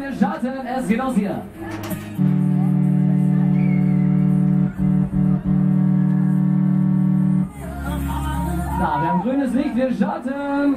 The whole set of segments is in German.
wir starten. Es geht los hier. So, wir haben grünes Licht, wir starten.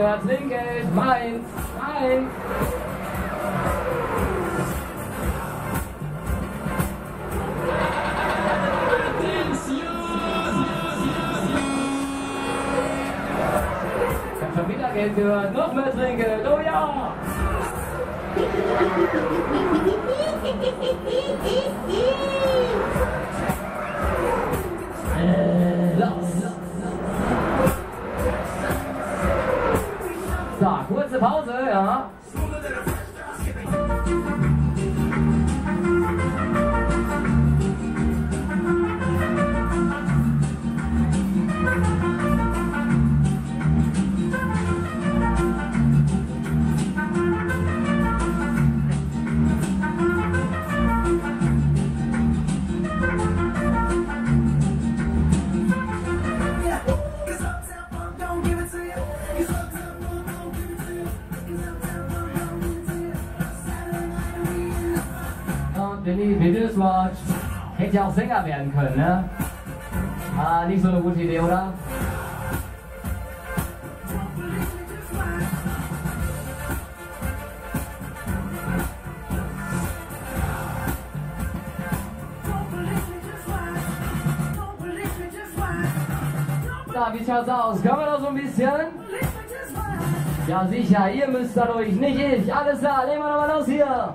gehört, Trinkgeld, meins, meins! Ich hab schon wieder Geld gehört, noch mehr Trinkgeld, oh ja! 咋个子包子啊？Biddles Watch. Hätte ja auch Sänger werden können, ne? Ah, nicht so eine gute Idee, oder? So, wie schaut's aus? Können wir noch so ein bisschen? Ja, sicher, ihr müsst dadurch, nicht ich. Alles da, legen wir nochmal los hier.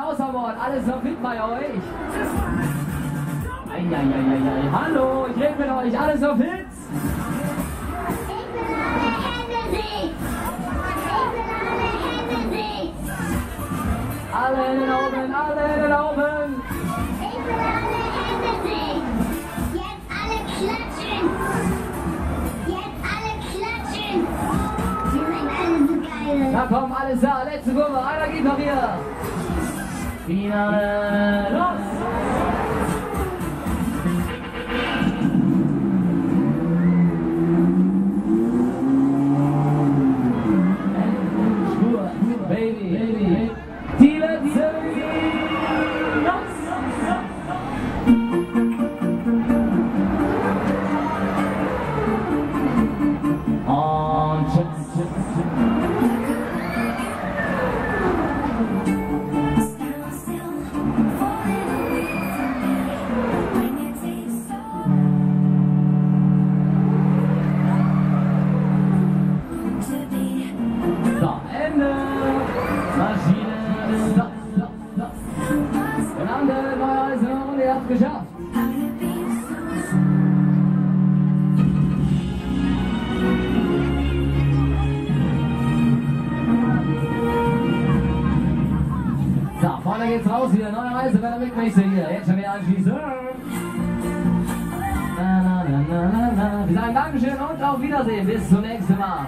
wie schaut's denn aus am Ort? Alles noch fit bei euch? Eieieiei. Hallo, ich rede mit euch. Alles noch fit? Baby, Baby, ihr habt geschafft. So, vorne geht's raus wieder. Neue Reise bei der Mitmesse hier. Jetzt schon wieder anschließen. Na, na, na, na, na. Wir sagen Dankeschön und auf Wiedersehen. Bis zum nächsten Mal.